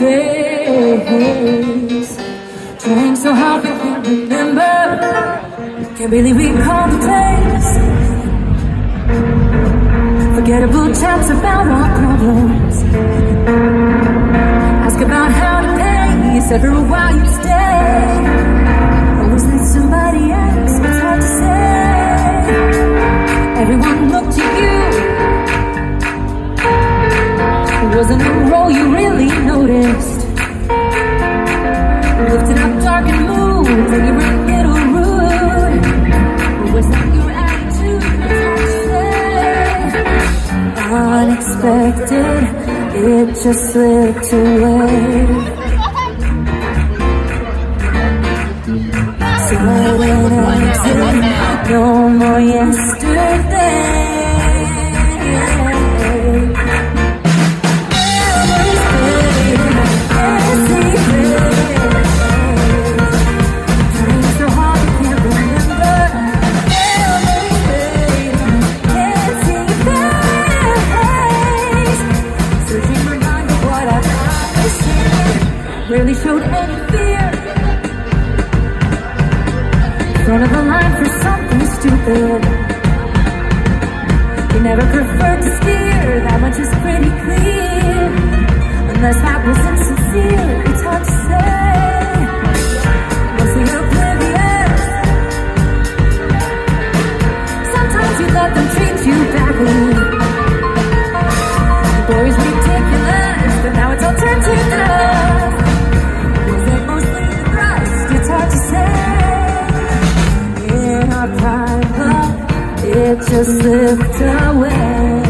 face. Trying so hard we can't remember. Can't believe we called the place. Forgettable chats about our problems. Ask about how to pay. Said for a while you'd stay. Was that somebody else? It's hard to say. Everyone looked to you. Wasn't a role you really to it just slipped away. Sudden exit, no more yesterday. Really showed any fear. Front of the line for something stupid. You never preferred to steer. That much is pretty clear. Unless that was insincere It's hard to just slipped away.